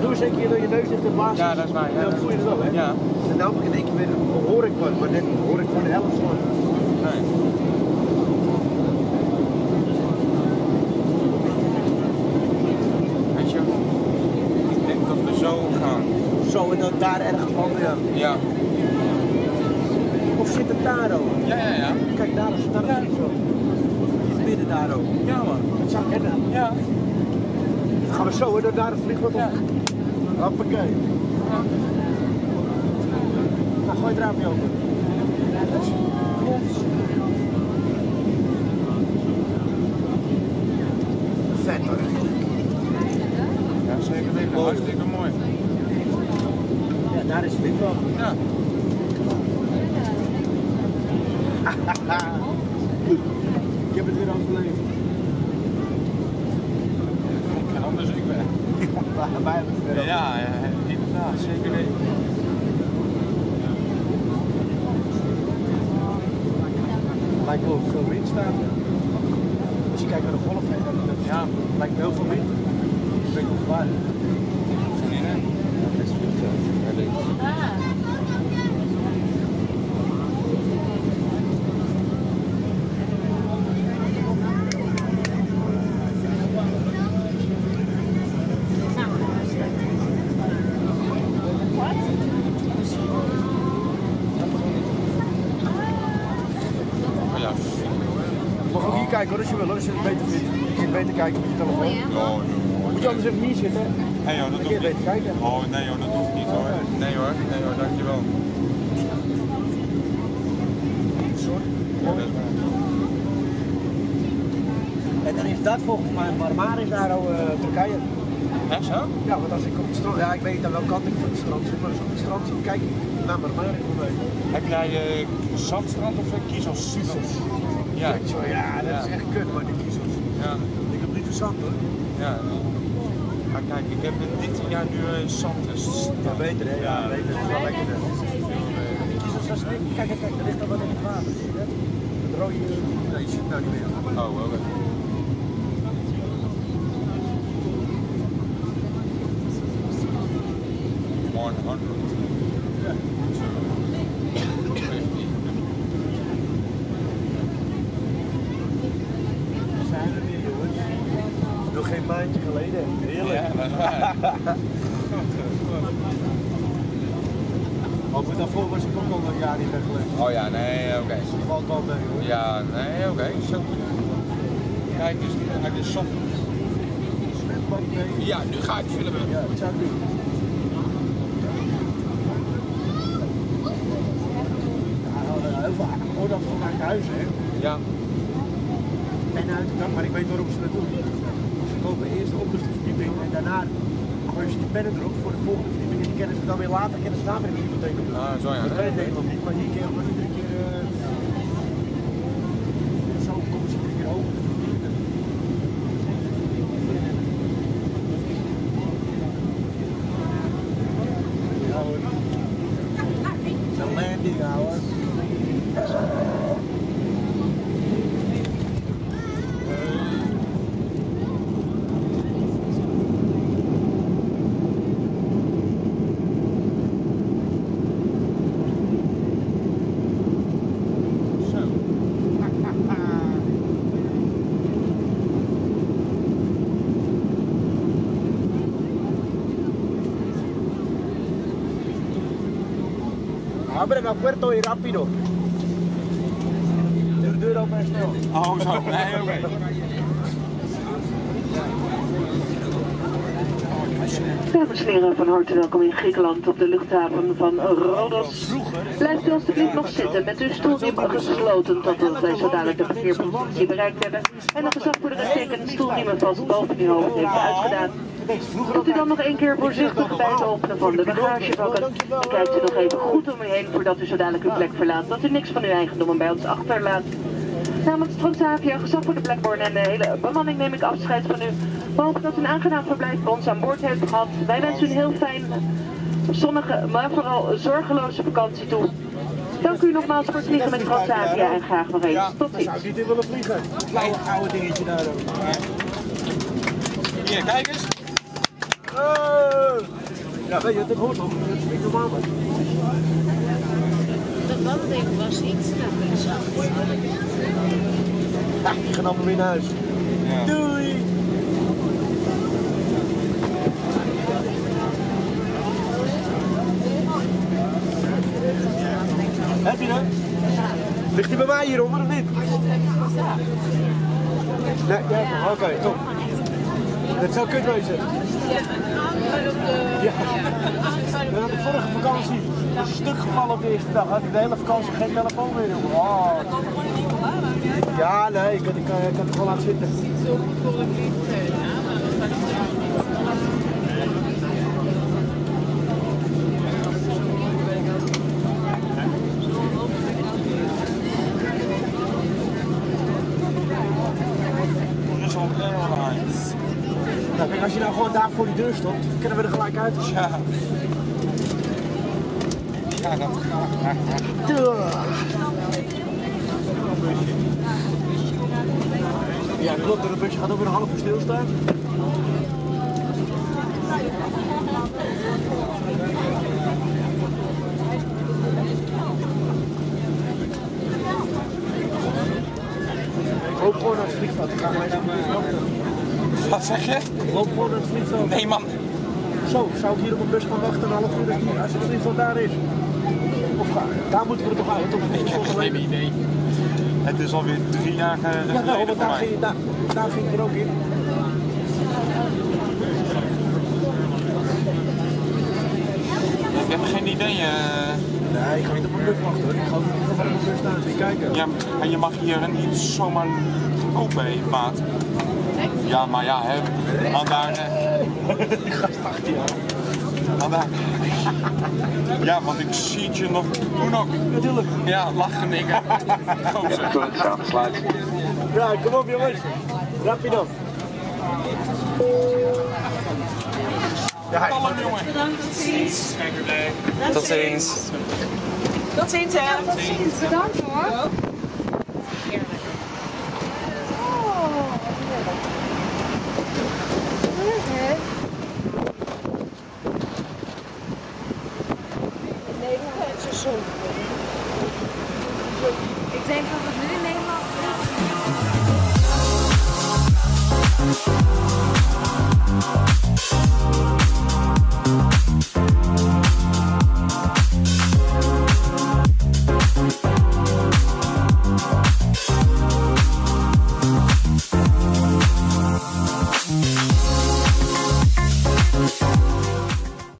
Doe keer door je neus in de. Ja, dat is waar, ja. Dan voel je het wel, hè? Ja. En dan in één keer weer hoor ik wat, maar net hoor ik gewoon de helft van. Nee. Weet je, ik denk dat we zo gaan. Zo, en dan daar ergens weer. Ja. Of zit het daar ook? Ja, ja, ja. Kijk, daar is daar een vliegveld. In het midden daar ook. Ja, man. Dat zou ik kennen. Ja. Dan gaan we zo, hè, door daar een vliegveld op. Ja. Hoppakee. Nou, gooi het raampje open. Vet hoor. Ja, zeker weten. Hartstikke mooi. Ja, daar is het vliegveld. Ja. Ik weer overleefd. En anders ik ben. Het weer Ja, ja, inderdaad. Zeker weten. Lijkt wel veel wind staat. Als je kijkt naar de golf, hè, dan dan- Ja. lijkt heel veel wind. Ik weet niet of het waar nee. Dat is goed zo. Kijken hoor, als je wil, hoor, als je het beter vindt. Je kunt beter kijken op je telefoon. Oh, Moet je anders even hier zitten? Nee joh, dat hoeft je niet. beter kijken. Oh nee joh, dat hoeft niet hoor. Nee hoor, nee hoor, dankjewel. Sorry. Ja. En dan is dat volgens mij Marmar is daar al eh, Turkije. Echt zo? Ja, want als ik op het strand, ja ik weet niet aan welke kant ik van het strand zit, maar als ik op het strand zit, kijk ik naar Marmar in mee. Heb jij eh zandstrand of eh, kiezels? Kiezels. Ja. Ja, dat is echt kut, maar die kiezels. Ja. Ik heb liever zand hoor. Ja. Maar kijk, ik heb dit jaar nu eh, zand. Dus Ja, beter hè? Ja, beter. Dat is wel lekkerder. Kiezels, als ik, kijk, kijk, kijk, er ligt al wat in het water, zie je dat? Het rode, nee, je ziet het nou niet meer. Oh, oké. One hundred. We zijn er weer jongens. Nog geen maandje geleden. Heerlijk. Ja. Oh, maar daarvoor was ik ook al een jaar niet weggelegd. Oh ja, nee, oké. Dus dat valt wel mee hoor. Ja, nee, oké. Zo. Kijk, dus is zon. Zwembad mee. Ja, nu ga ik filmen. Ja, dat zou ik doen. Ja, nou, heel veel oorlog van mijn huis, hè. Ja. En uit de dak, maar ik weet waarom ze dat doen. Ze kopen eerst de onderste verdieping en daarna gooien ze die pennen erop voor de volgende verdieping. En die kennen ze dan weer later, kennen ze daar weer een hypotheek op. Ah, zo ja. Dat ik in Nederland niet, maar hier keer keer... eh, zo komen ze iedere keer over. Ja hoor. De landing, ouwe. Zo. Abre la puerta y rápido. Doe de deur open en snel. Oh, zo. Nee, oké. Dames en heren, van harte welkom in Griekenland op de luchthaven van Rodos. Blijft u alstublieft nog zitten met uw stoelriem gesloten totdat wij zo dadelijk de verkeerspositie bereikt hebben en de gezag voor de getekende stoelriemen vast boven uw hoofd heeft uitgedaan. Wilt u dan nog één keer voorzichtig bij het openen van de bagagevakken en kijkt u nog even goed om u heen voordat u zo dadelijk uw plek verlaat, dat u niks van uw eigendommen bij ons achterlaat. Namens Transavia, gezag voor de Blackburn en de hele bemanning neem ik afscheid van u. We hopen dat u een aangenaam verblijf bij ons aan boord heeft gehad. Wij wensen u een heel fijn, zonnige, maar vooral zorgeloze vakantie toe. Dank u nogmaals voor het vliegen met Transavia en graag nog eens tot Daar zou ik ziens. niet in willen vliegen. Het blauwe gouden dingetje daar ook. Hier, kijk eens. Ja, weet je, dat hoort toch? Dat is niet normaal. man. Dat wandelding was iets te zacht. Ja, die gaan allemaal weer naar huis. Doei! Heb je hem? Ligt hij bij mij hieronder of niet? Nee, ja, oké, top. Dat zou kut wezen. Ja. We hadden vorige vakantie een stuk gevallen op de eerste dag. Had ik de hele vakantie geen telefoon meer. Oh. Ja, nee, ik kan, ik, kan, ik kan het gewoon laten zitten. Zo goed voor vliegtuig. Brussel Airlines. Nou, kijk, als je nou gewoon daar voor die deur stopt, kunnen we er gelijk uit. Ja. Ja, dat Ja, klopt. Een busje gaat ook weer een half uur stilstaan. Loop gewoon naar het vliegveld. Ik ga gelijk naar de bus wachten. Wat zeg je? Naar het vliegveld. Nee man. Zo, zou ik hier op een bus gaan wachten een half uur als het vliegveld daar is? Of daar moeten we er toch uit? Of Ik heb geen idee. Het is alweer drie jaar eh, Ja, geleden want voor daar ging, daar, daar ging ik er ook in. Ik heb geen idee. eh. Nee, ik ga niet op een bus wachten. Ik ga niet op een bus staan en kijken. Ja, maar je mag hier niet zomaar kopen, hè, maat. Ja, maar ja, hè. Vandaar. eh, Die gast achter jou. vandaar. Ja, want ik zie het je nog doen ook. Natuurlijk. Ja, lachen dingen. Gozer. Goed, samensluit. Ja, kom op jongens. Rapido. Ja, Kalm, jongen. Tot ziens. Tot ziens, hè? Tot ziens. Bedankt hoor. Ik denk dat het nu Nederland Thank